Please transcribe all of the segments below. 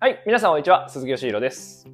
はい、皆さんこんにちは、鈴木よしひろです。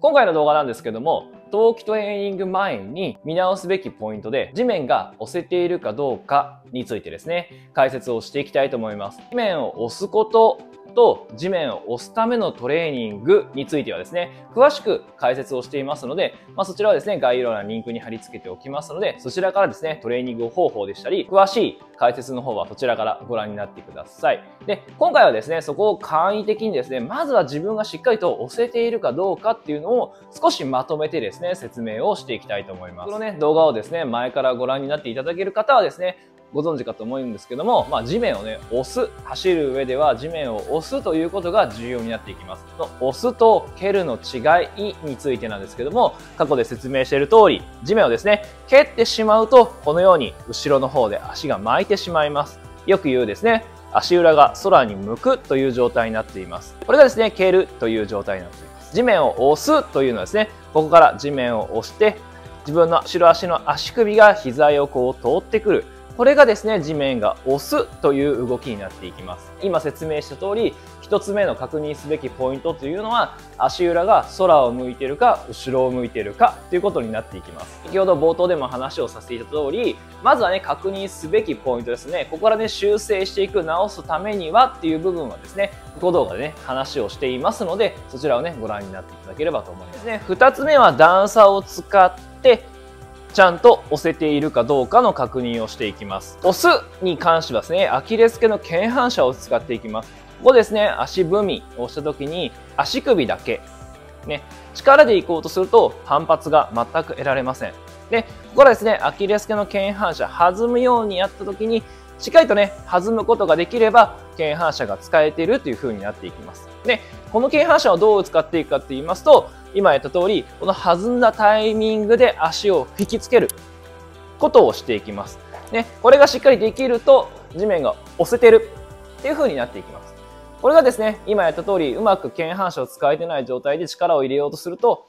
今回の動画なんですけども、冬季トレーニング前に見直すべきポイントで、地面が押せているかどうかについてですね、解説をしていきたいと思います。地面を押すことと地面を押すためのトレーニングについてはですね、詳しく解説をしていますので、まあ、そちらはですね、概要欄にリンクに貼り付けておきますので、そちらからですね、トレーニング方法でしたり、詳しい解説の方はそちらからご覧になってください。で、今回はですね、そこを簡易的にですね、まずは自分がしっかりと押せているかどうかっていうのを少しまとめてですね、説明をしていきたいと思います。このね、動画をですね、前からご覧になっていただける方はですね、ご存知かと思うんですけども、まあ、地面をね、押す、走る上では地面を押すということが重要になっていきます。の押すと蹴るの違いについてなんですけども、過去で説明している通り、地面をですね、蹴ってしまうと、このように後ろの方で足が巻いてしまいます。よく言うですね、足裏が空に向くという状態になっています。これがですね、蹴るという状態になっています。地面を押すというのはですね、ここから地面を押して、自分の後ろ足の足首が膝横を通ってくる。これがですね、地面が押すという動きになっていきます。今説明した通り、一つ目の確認すべきポイントというのは、足裏が空を向いてるか、後ろを向いてるかということになっていきます。先ほど冒頭でも話をさせていた通り、まずはね、確認すべきポイントですね。ここからね、修正していく、直すためにはっていう部分はですね、この動画でね、話をしていますので、そちらをね、ご覧になっていただければと思いますね。二つ目は段差を使って、ちゃんと押せているかどうかの確認をしていきます。押すに関してはですね、アキレス腱の腱反射を使っていきます。ここですね、足踏みをした時に足首だけ、ね、力で行こうとすると反発が全く得られません。で、ここからですね、アキレス腱の腱反射、弾むようにやった時に、しっかりとね、弾むことができれば、腱反射が使えているという風になっていきます。で、この腱反射をどう使っていくかって言いますと、今やった通り、この弾んだタイミングで足を引きつけることをしていきます。ね、これがしっかりできると、地面が押せてるっていう風になっていきます。これがですね、今やった通り、うまく腱反射を使えてない状態で力を入れようとすると、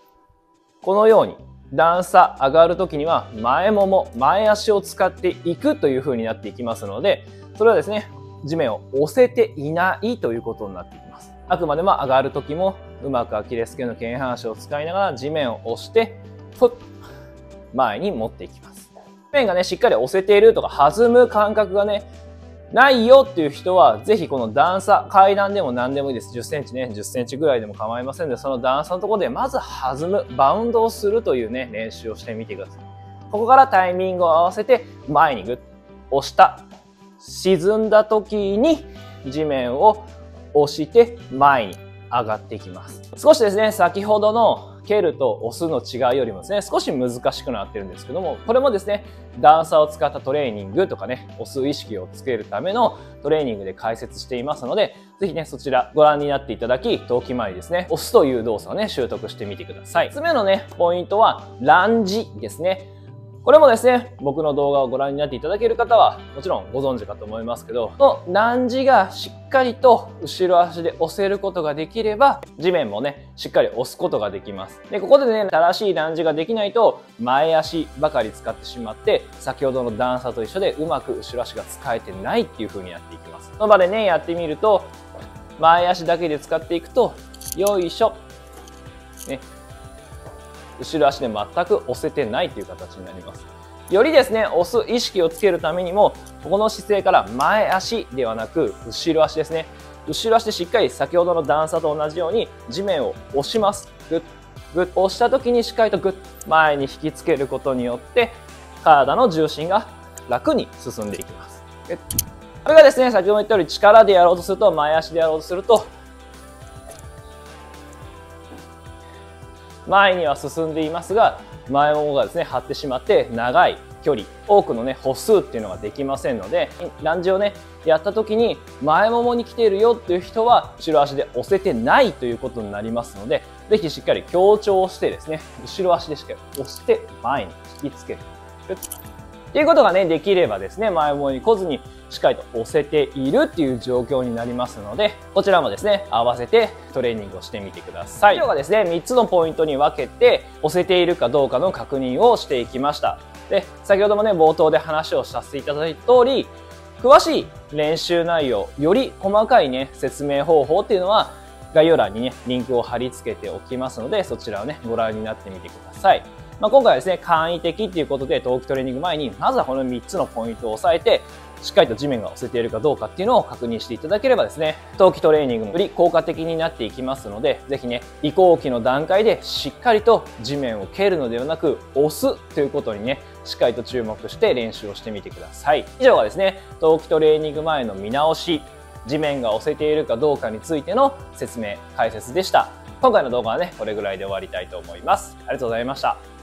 このように段差上がるときには前もも、前足を使っていくという風になっていきますので、それはですね、地面を押せていないということになってきます。あくまでも上がるときもうまくアキレス腱の腱反射を使いながら地面を押して、ふっ、前に持っていきます。面がね、しっかり押せているとか弾む感覚がね、ないよっていう人は、ぜひこの段差、階段でも何でもいいです。10センチね、10センチぐらいでも構いませんので、その段差のところでまず弾む、バウンドをするというね、練習をしてみてください。ここからタイミングを合わせて、前にグッ、押した。沈んだ時に地面を押して前に上がっていきます。少しですね、先ほどの蹴ると押すの違いよりもですね、少し難しくなってるんですけども、これもですね、段差を使ったトレーニングとかね、押す意識をつけるためのトレーニングで解説していますので、ぜひね、そちらご覧になっていただき、投機前にですね、押すという動作をね、習得してみてください。3つ目のね、ポイントは、ランジですね。これもですね、僕の動画をご覧になっていただける方は、もちろんご存知かと思いますけど、このランジがしっかりと後ろ足で押せることができれば、地面もね、しっかり押すことができます。で、ここでね、正しいランジができないと、前足ばかり使ってしまって、先ほどの段差と一緒でうまく後ろ足が使えてないっていう風になっていきます。その場でね、やってみると、前足だけで使っていくと、よいしょ。ね、後ろ足で全く押せてないという形になります。よりですね、押す意識をつけるためにも、ここの姿勢から前足ではなく、後ろ足ですね。後ろ足でしっかり先ほどの段差と同じように地面を押します。グッ、グッ、押した時にしっかりとグッ、前に引きつけることによって、体の重心が楽に進んでいきます。これがですね、先ほど言ったように力でやろうとすると、前足でやろうとすると、前には進んでいますが前ももがですね張ってしまって長い距離多くのね歩数っていうのができませんのでランジをねやった時に前ももに来ているよっていう人は後ろ足で押せてないということになりますので是非しっかり強調してですね後ろ足でしっかり押して前に引きつける。っていうことがねできればですね前もに来ずにしっかりと押せているっていう状況になりますので、こちらもですね、合わせてトレーニングをしてみてください。今日はですね、3つのポイントに分けて、押せているかどうかの確認をしていきました。で、先ほどもね、冒頭で話をさせていただいた通り、詳しい練習内容、より細かいね、説明方法っていうのは、概要欄にね、リンクを貼り付けておきますので、そちらをね、ご覧になってみてください。まあ、今回はですね、簡易的っていうことで、冬季トレーニング前に、まずはこの3つのポイントを押さえて、しっかりと地面が押せているかどうかっていうのを確認していただければですね、冬季トレーニングもより効果的になっていきますので、ぜひね、移行期の段階でしっかりと地面を蹴るのではなく、押すということにね、しっかりと注目して練習をしてみてください。以上がですね、冬季トレーニング前の見直し、地面が押せているかどうかについての説明、解説でした。今回の動画はね、これぐらいで終わりたいと思います。ありがとうございました。